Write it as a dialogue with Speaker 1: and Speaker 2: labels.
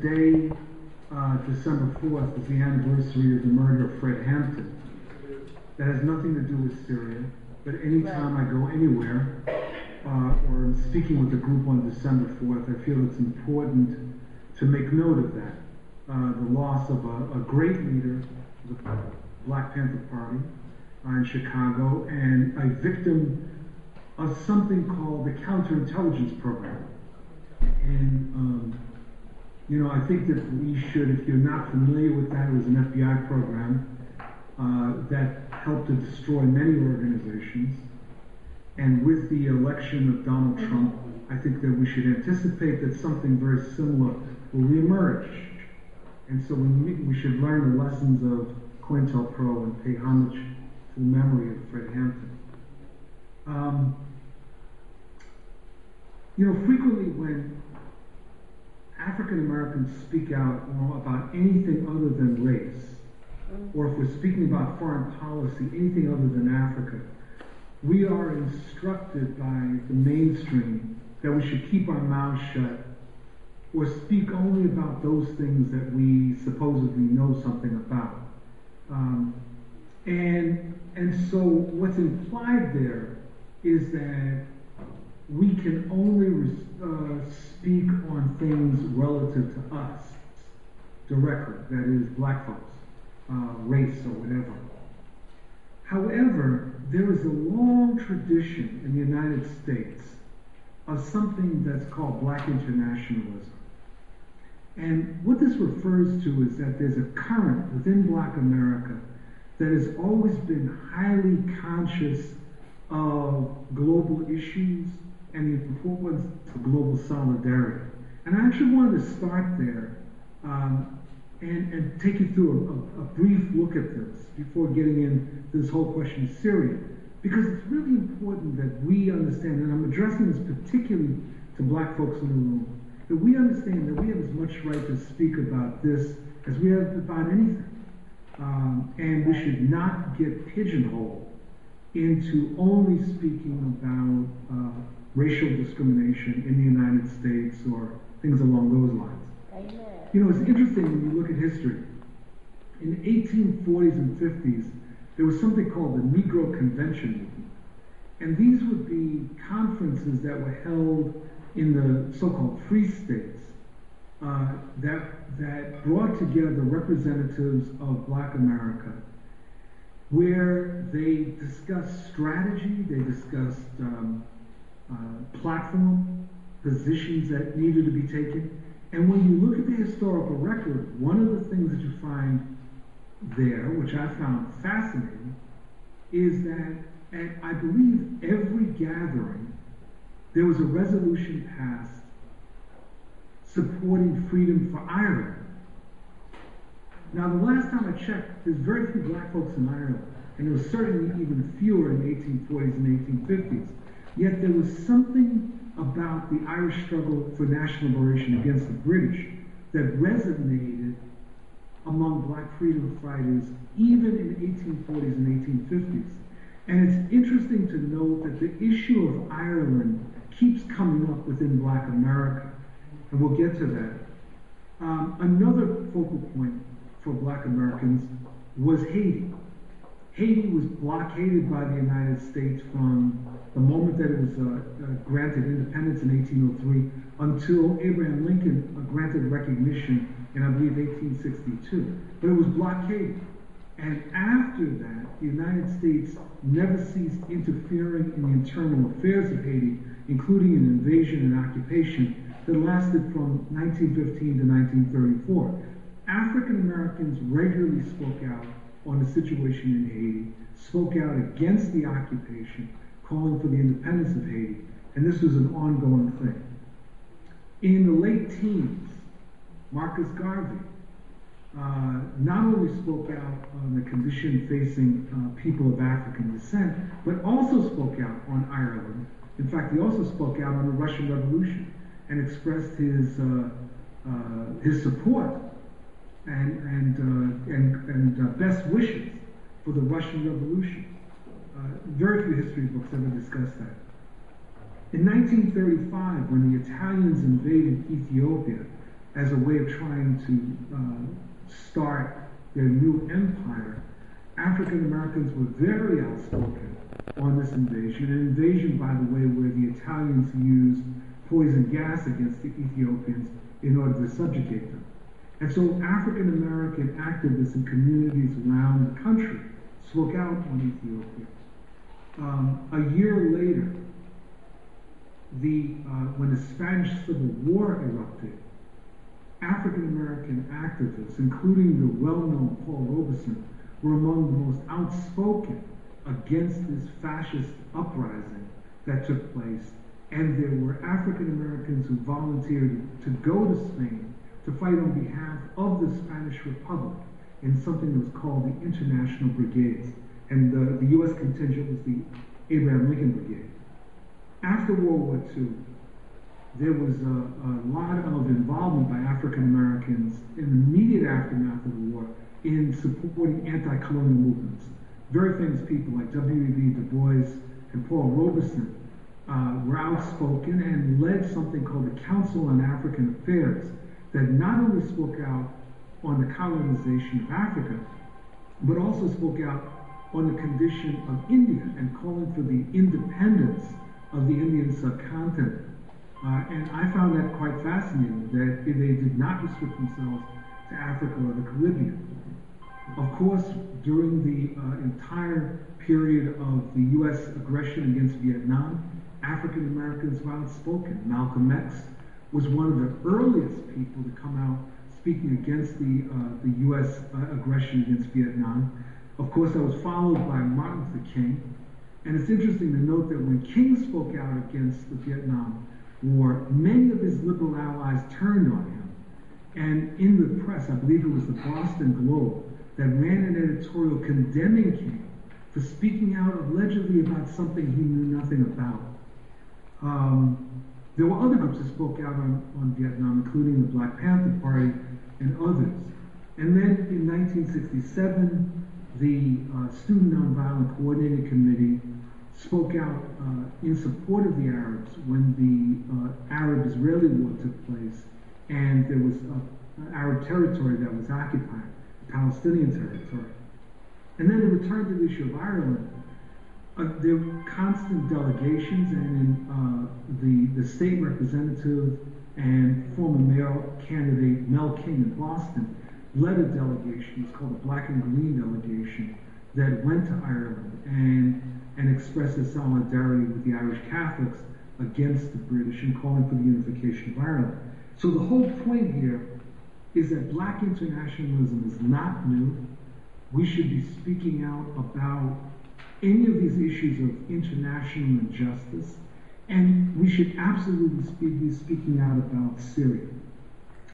Speaker 1: Today, uh, December 4th, is the anniversary of the murder of Fred Hampton. That has nothing to do with Syria, but anytime I go anywhere uh, or I'm speaking with a group on December 4th, I feel it's important to make note of that. Uh, the loss of a, a great leader, the Black Panther Party uh, in Chicago, and a victim of something called the counterintelligence program. And, um, you know, I think that we should, if you're not familiar with that, it was an FBI program uh, that helped to destroy many organizations. And with the election of Donald Trump, I think that we should anticipate that something very similar will reemerge. And so we, we should learn the lessons of COINTELPRO and pay homage to the memory of Fred Hampton. Um, you know, frequently when African Americans speak out about anything other than race, or if we're speaking about foreign policy, anything other than Africa, we are instructed by the mainstream that we should keep our mouths shut or speak only about those things that we supposedly know something about. Um, and, and so what's implied there is that we can only uh, speak on things relative to us directly, that is, black folks uh, race or whatever. However, there is a long tradition in the United States of something that's called black internationalism. And what this refers to is that there's a current within black America that has always been highly conscious of global issues and the importance of global solidarity. And I actually wanted to start there um, and, and take you through a, a, brief look at this before getting into this whole question of Syria. Because it's really important that we understand, and I'm addressing this particularly to black folks in the room, that we understand that we have as much right to speak about this as we have about anything. Um, and we should not get pigeonholed into only speaking about uh, racial discrimination in the United States or things along those lines. Amen. You know, it's interesting when you look at history. In the 1840s and 50s, there was something called the Negro Convention movement. And these would be conferences that were held in the so-called free states uh, that, that brought together representatives of black America where they discussed strategy, they discussed um, Uh, platform, positions that needed to be taken, and when you look at the historical record, one of the things that you find there, which I found fascinating, is that at, I believe, every gathering, there was a resolution passed supporting freedom for Ireland. Now, the last time I checked, there's very few black folks in Ireland, and there was certainly even fewer in the 1840s and 1850s. Yet there was something about the Irish struggle for national liberation against the British that resonated among black freedom fighters even in the 1840s and 1850s. And it's interesting to note that the issue of Ireland keeps coming up within black America, and we'll get to that. Um, another focal point for black Americans was Haiti. Haiti was blockaded by the United States from the moment that it was uh, uh, granted independence in 1803 until Abraham Lincoln uh, granted recognition in, I believe, 1862. But it was blockaded. And after that, the United States never ceased interfering in the internal affairs of Haiti, including an invasion and occupation that lasted from 1915 to 1934. African Americans regularly spoke out on the situation in Haiti, spoke out against the occupation, calling for the independence of Haiti, and this was an ongoing thing. In the late teens, Marcus Garvey uh, not only spoke out on the condition facing uh, people of African descent, but also spoke out on Ireland. In fact, he also spoke out on the Russian Revolution and expressed his uh, uh his support and and uh, and, and uh, best wishes for the Russian Revolution. Uh, very few history books ever discuss that. In 1935, when the Italians invaded Ethiopia, as a way of trying to uh, start their new empire, African Americans were very outspoken on this invasion, an invasion, by the way, where the Italians used poison gas against the Ethiopians in order to subjugate them. And so African American activists in communities around the country spoke out on Ethiopia. Um, a year later, the, uh, when the Spanish Civil War erupted, African American activists, including the well-known Paul Robeson, were among the most outspoken against this fascist uprising that took place. And there were African Americans who volunteered to go to Spain to fight on behalf of the Spanish Republic in something that was called the International Brigades. And the, the U.S. contingent was the Abraham Lincoln Brigade. After World War II, there was a, a lot of involvement by African Americans in the immediate aftermath of the war in supporting anti-colonial movements. Very famous people like W.E.B. Du Bois and Paul Robeson uh, were outspoken and led something called the Council on African Affairs that not only spoke out on the colonization of Africa, but also spoke out on the condition of India and calling for the independence of the Indian subcontinent. Uh, and I found that quite fascinating that they did not restrict themselves to Africa or the Caribbean. Of course, during the uh, entire period of the U.S. aggression against Vietnam, African Americans were outspoken. Malcolm X was one of the earliest people to come out speaking against the, uh, the U.S. Uh, aggression against Vietnam. Of course, that was followed by Martin Luther King. And it's interesting to note that when King spoke out against the Vietnam War, many of his liberal allies turned on him. And in the press, I believe it was the Boston Globe, that ran an editorial condemning King for speaking out allegedly about something he knew nothing about. Um, there were other groups that spoke out on, on Vietnam, including the Black Panther Party and others. And then in 1967, the uh, Student Nonviolent Coordinating Committee spoke out uh, in support of the Arabs when the uh, Arab-Israeli war took place, and there was Arab territory that was occupied, Palestinian territory. And then in return to the issue of Ireland, uh, there were constant delegations, and uh, the, the state representative and former mayor candidate Mel King in Boston led a delegation, it was called the Black and Green Delegation, that went to Ireland and, and expressed its solidarity with the Irish Catholics against the British and calling for the unification of Ireland. So the whole point here is that black internationalism is not new. We should be speaking out about any of these issues of international injustice, and we should absolutely be speaking out about Syria.